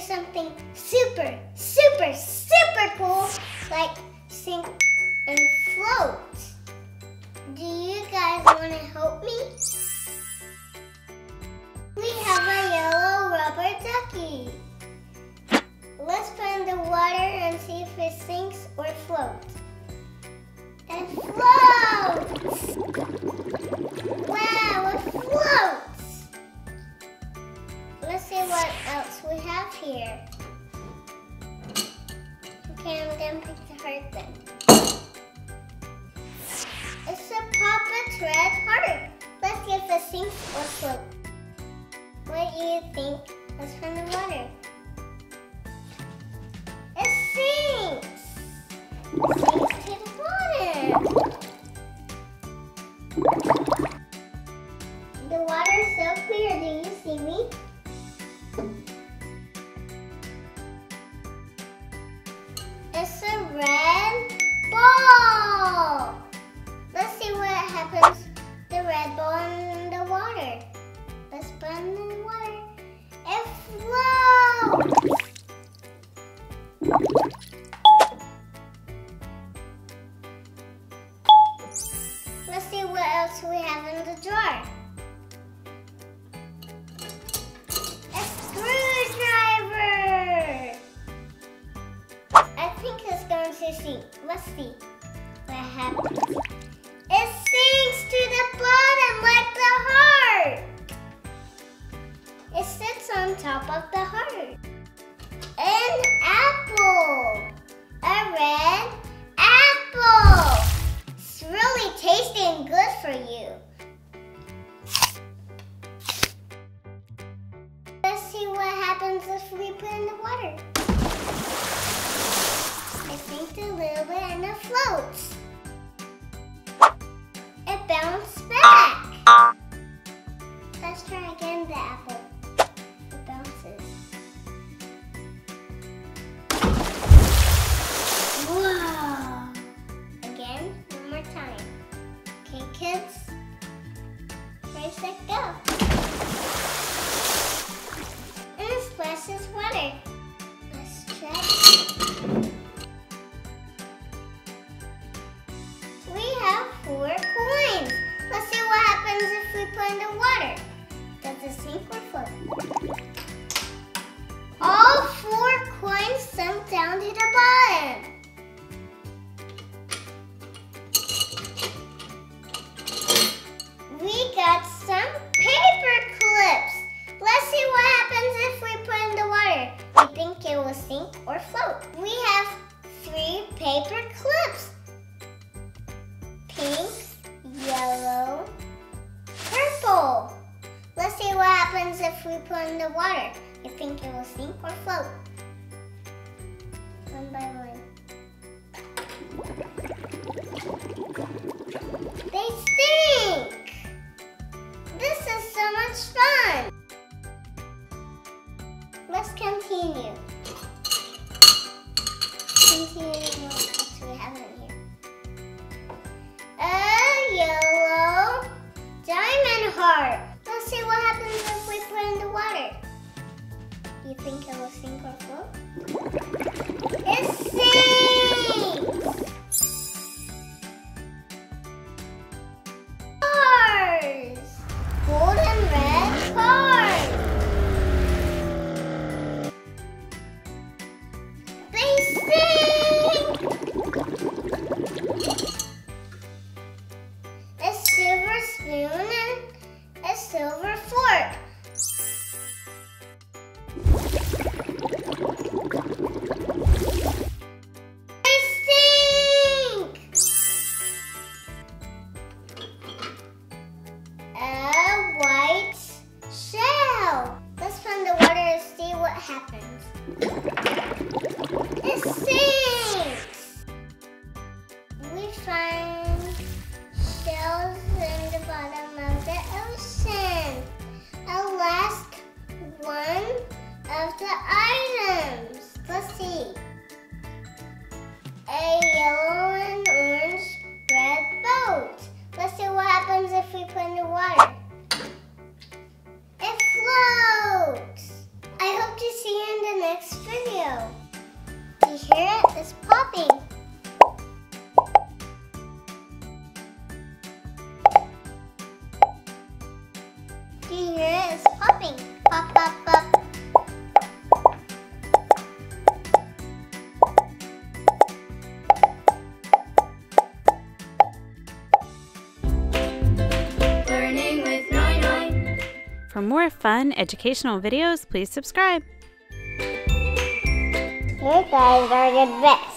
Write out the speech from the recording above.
something super, super, super cool like sink and float. Do you guys want to help me? Here. Okay, I'm gonna pick the heart then. It's a Papa Red heart. Let's if it sinks or floats. What do you think? Let's in the water. It sinks! It's see what happens. It sinks to the bottom like the heart. It sits on top of the heart. An apple. A red apple. It's really tasty and good for you. Let's see what happens if we put in the water. It sinks a little bit and it floats. It bounced back. Let's try again the apple. It bounces. Whoa! Again, one more time. Okay, kids. Ready, set, go. And it splashes water. Water. Does sink or float? All four coins sunk down to the bottom. We got some paper clips. Let's see what happens if we put in the water. You think it will sink or float? We have three paper clips. If we put in the water. You think it will sink or float? One by one. They sink! This is so much fun! Let's continue. Continue what we have in here. A yellow diamond heart. Water. You think it will sink or float? It sinks! Cars! Golden red cars! They sing! A silver spoon and a silver fork. For more fun educational videos, please subscribe. You guys are the best.